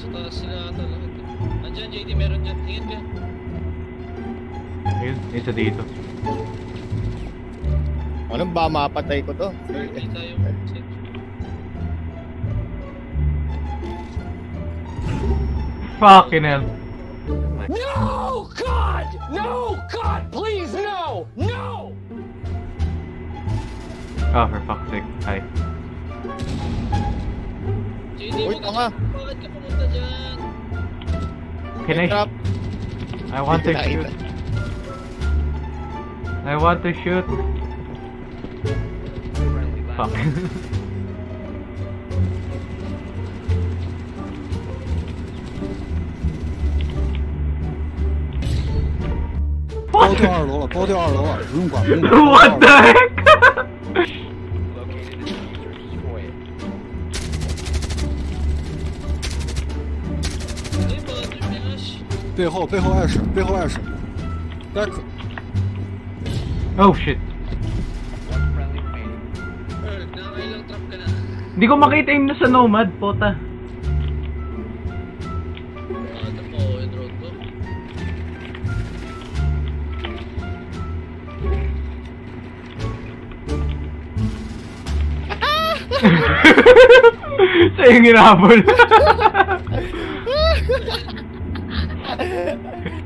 Sa taas sila ata lahat. eh. Andyan, JD, meron dyan. Tingin ka. Ayun, isa dito. Anong ba mapatay ko to? Hindi tayo. Fucking hell. No! God! No! God, please, no! No! Oh, for fuck's sake. Hi. JD, Uy, wag Can I Trap. I want to Nakita. shoot. I want to shoot. Fuck. What? 包掉二楼了，包掉二楼了，不用管，不用管。 What the heck? 背后背后碍事，背后碍事。大家可 oh shit. Earl, nakakailang trap ka na. Hindi ko makita yung nasa nomad, pota. Ano po, yung road ko. Siya yung hinabol.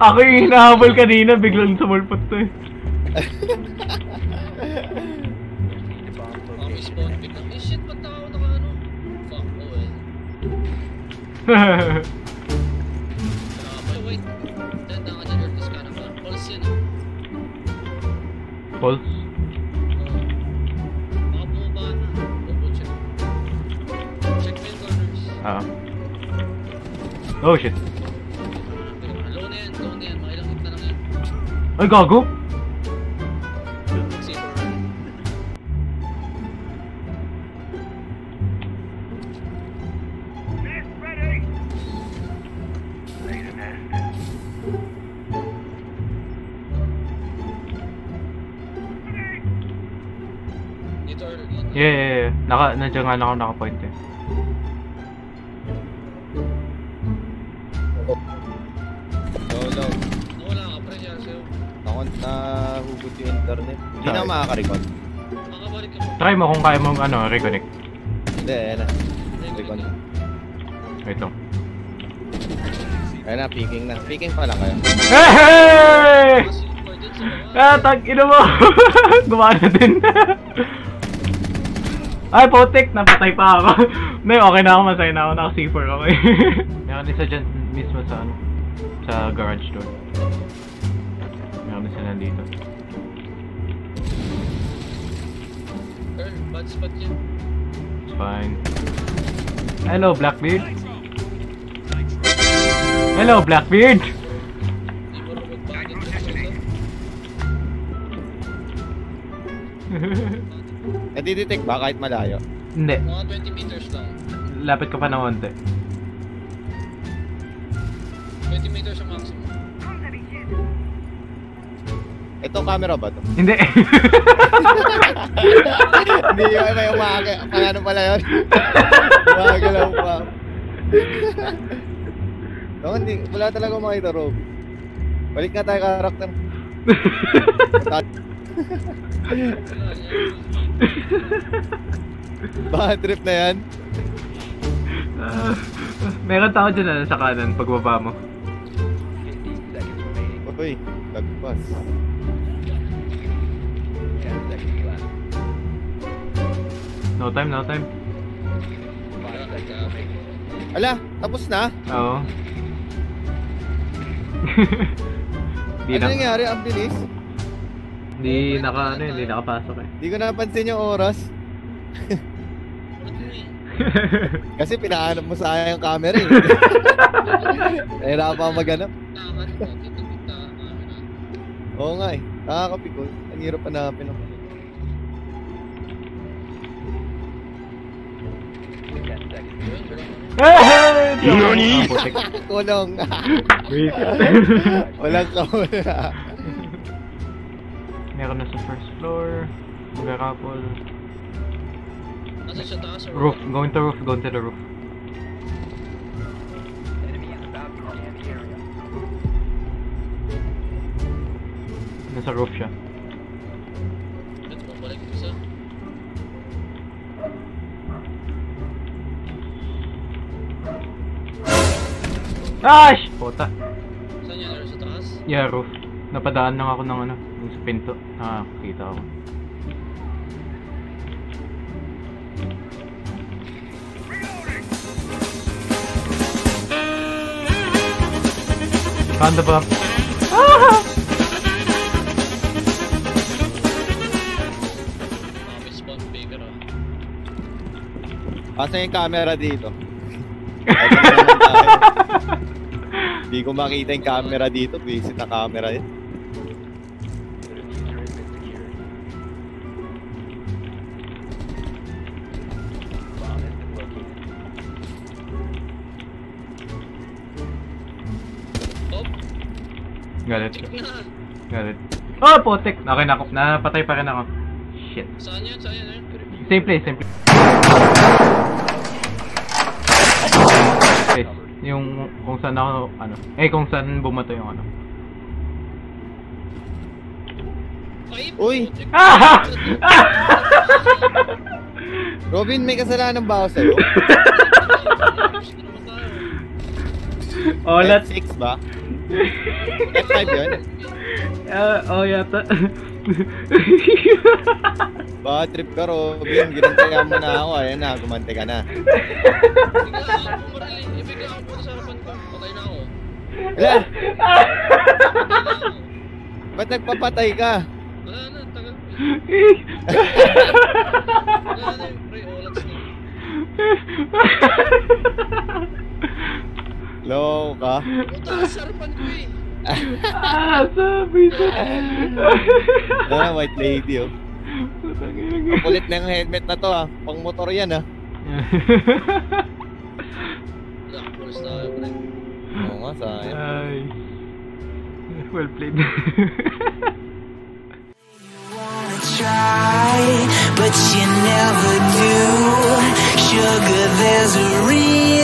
Ako yung hinahabol kanina, biglang sumulpot to eh. May spawn pick lang. Eh, shit, ba't ako naka ano? Fuck, oh well. Grabe, wait. Tanda ka dyan, kanan ka. Pulse yan, ah. Pulse? Oo. Baka Ay, gago! Yeah, yeah, yeah. Naka, nandiyan nga na ako nakapoint eh. Ako nahugot yung internet. Hindi na mo. Try mo kung kaya mong ano, reconnect. Hindi, ayan na. Na. Wait lang. Ayan na, peeking na. Peeking pa lang kayo. Hey! Baba. Ah, tag ina mo! Gumana din. Ay, potek! Napatay pa ako. Hindi, okay na ako. Masaya na ako. Naka-C4 ako eh. Meron isa dyan mismo sa ano, sa garage door. Meron isa nandito. Earl, bad spot yan. It's fine. Hello, Blackbeard. Hello, Blackbeard! Hindi mo rin magpagod ka sa Eh, di-detect ba kahit malayo? Hindi. Mga 20 meters lang. Lapit ka pa ng onte. 20 meters ang maximum. Itong camera ba to? Hindi. Hindi yung may umaga. Pang ano pala yun? Umaga lang pa. No, hindi. Wala talaga makita, Rob. Balik nga tayo karakter. Bad trip na yan. Ah, meron tao dyan ano, sa kanan pagbaba mo. Uy, lagpas. No time, no time. Ala, tapos na? Oo. Hindi ano na. nangyari? Ang bilis. Hindi naka ano, eh, hindi nakapasok eh. Hindi ko napansin yung oras. Kasi pinahanap mo sa akin yung camera eh. Nahirapan ako maghanap. Na. Oo nga eh. Nakakapikon. Ang hirap hanapin ako. Nani? Kulong. Walang kaula. Meron na sa first floor. Magkakapol. Nasa sa taas or Roof. Going to roof. Going to the roof. Nasa roof siya. Ito, babalik isa. Ash! Puta. Saan yan? Nasa taas? Yeah, roof. Napadaan lang ako ng ano, yung sa pinto. Nakakita ako. Found the bomb. Ah, Pasa yung camera dito. Na. Hindi ko makita yung camera dito. Visit na camera yun. Galit. na. Galit. Oh, potek! Okay na ako. Napatay pa rin ako. Shit. Saan yan? Saan yan? Same place, same place. Place. Yung kung saan ako, ano. Eh, kung saan bumato yung ano. Uy! Ah! Robin, may kasalanan ba ako sa'yo? Oh, let's... F6 ba? F5 yun? Uh, oh, yata. Baka trip ka, Robin. Ginantayan mo na ako. Ayan na, gumante ka na. Bigla ako punta sa harapan ko. Patay na ako. Wala! Ba't nagpapatay ka? Wala na, tagal. Wala na yung pre, olats na. Low ka? Punta ka sa harapan ko eh. ah, sabi sa... Ah, white lady, oh. Kulit na yung helmet na to, ah. Pang motor yan, ah. Wala, pulis tayo pre. Oo nga, sayang. Ay. Well played. try, but you never do. Sugar, there's a reason